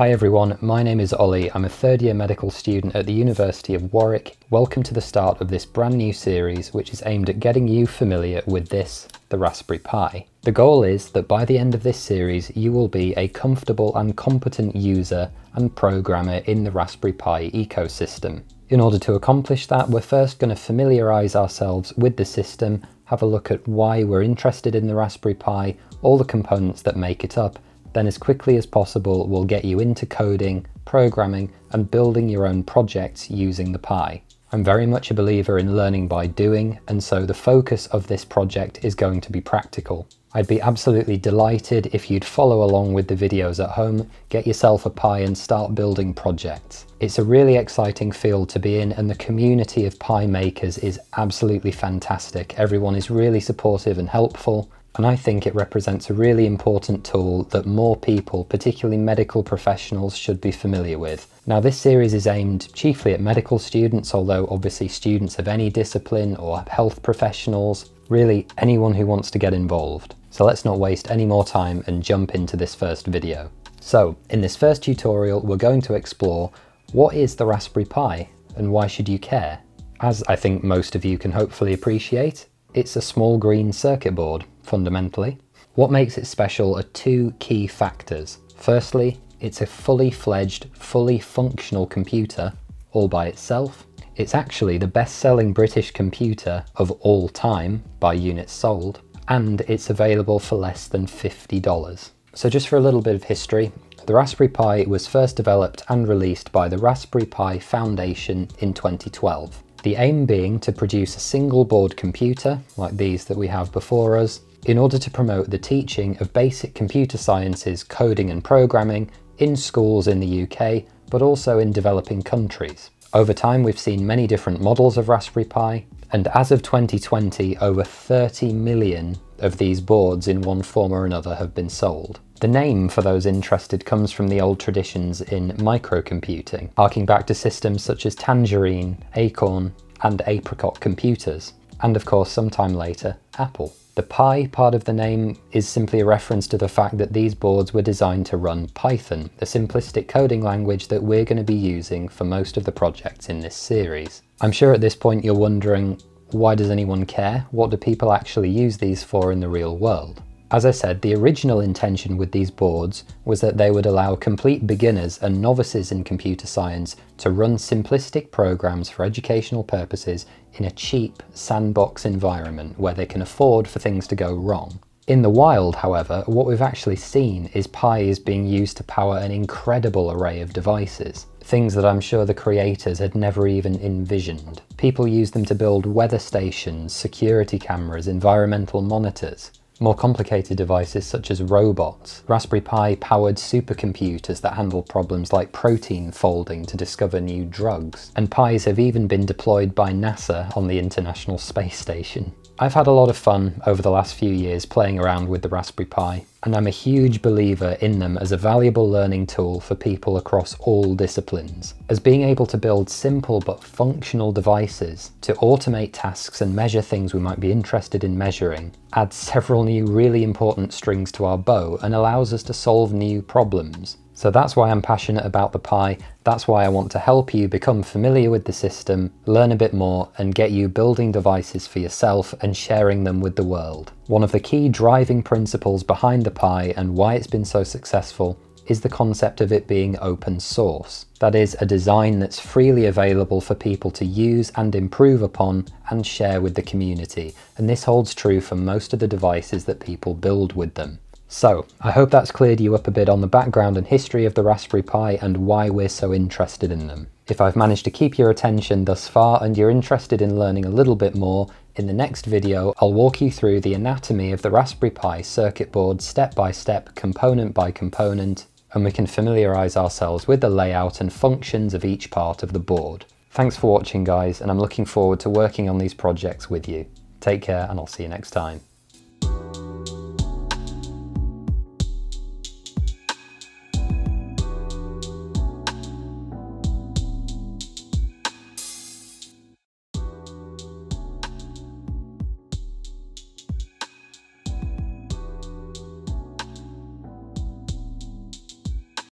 Hi everyone, my name is Ollie. I'm a third year medical student at the University of Warwick. Welcome to the start of this brand new series which is aimed at getting you familiar with this, the Raspberry Pi. The goal is that by the end of this series you will be a comfortable and competent user and programmer in the Raspberry Pi ecosystem. In order to accomplish that, we're first going to familiarise ourselves with the system, have a look at why we're interested in the Raspberry Pi, all the components that make it up, then as quickly as possible we'll get you into coding, programming and building your own projects using the Pi. I'm very much a believer in learning by doing and so the focus of this project is going to be practical. I'd be absolutely delighted if you'd follow along with the videos at home, get yourself a Pi and start building projects. It's a really exciting field to be in and the community of Pi makers is absolutely fantastic. Everyone is really supportive and helpful and I think it represents a really important tool that more people, particularly medical professionals, should be familiar with. Now this series is aimed chiefly at medical students, although obviously students of any discipline or health professionals, really anyone who wants to get involved. So let's not waste any more time and jump into this first video. So in this first tutorial we're going to explore what is the Raspberry Pi and why should you care? As I think most of you can hopefully appreciate, it's a small green circuit board fundamentally. What makes it special are two key factors. Firstly, it's a fully fledged, fully functional computer all by itself. It's actually the best-selling British computer of all time by units sold, and it's available for less than $50. So just for a little bit of history, the Raspberry Pi was first developed and released by the Raspberry Pi Foundation in 2012. The aim being to produce a single board computer, like these that we have before us, in order to promote the teaching of basic computer sciences, coding and programming in schools in the UK, but also in developing countries. Over time we've seen many different models of Raspberry Pi, and as of 2020 over 30 million of these boards in one form or another have been sold. The name for those interested comes from the old traditions in microcomputing, harking back to systems such as Tangerine, Acorn and Apricot computers, and of course sometime later, Apple. The Pi part of the name is simply a reference to the fact that these boards were designed to run Python, the simplistic coding language that we're going to be using for most of the projects in this series. I'm sure at this point you're wondering, why does anyone care? What do people actually use these for in the real world? As I said, the original intention with these boards was that they would allow complete beginners and novices in computer science to run simplistic programs for educational purposes in a cheap sandbox environment where they can afford for things to go wrong. In the wild, however, what we've actually seen is Pi is being used to power an incredible array of devices, things that I'm sure the creators had never even envisioned. People use them to build weather stations, security cameras, environmental monitors, more complicated devices such as robots, Raspberry Pi powered supercomputers that handle problems like protein folding to discover new drugs, and Pis have even been deployed by NASA on the International Space Station. I've had a lot of fun over the last few years playing around with the Raspberry Pi, and I'm a huge believer in them as a valuable learning tool for people across all disciplines, as being able to build simple but functional devices to automate tasks and measure things we might be interested in measuring adds several new really important strings to our bow and allows us to solve new problems. So that's why I'm passionate about the Pi, that's why I want to help you become familiar with the system, learn a bit more and get you building devices for yourself and sharing them with the world. One of the key driving principles behind the Pi and why it's been so successful is the concept of it being open source. That is, a design that's freely available for people to use and improve upon and share with the community, and this holds true for most of the devices that people build with them. So, I hope that's cleared you up a bit on the background and history of the Raspberry Pi and why we're so interested in them. If I've managed to keep your attention thus far and you're interested in learning a little bit more, in the next video I'll walk you through the anatomy of the Raspberry Pi circuit board step by step, component by component, and we can familiarise ourselves with the layout and functions of each part of the board. Thanks for watching guys, and I'm looking forward to working on these projects with you. Take care and I'll see you next time.